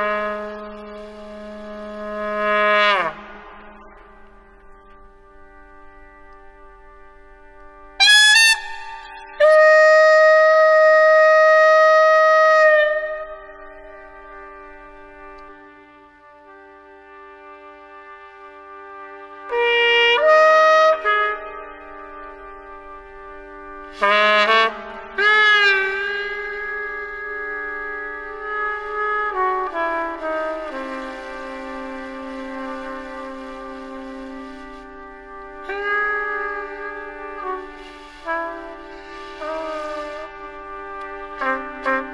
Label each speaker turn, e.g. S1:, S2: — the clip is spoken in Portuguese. S1: Thank you. Música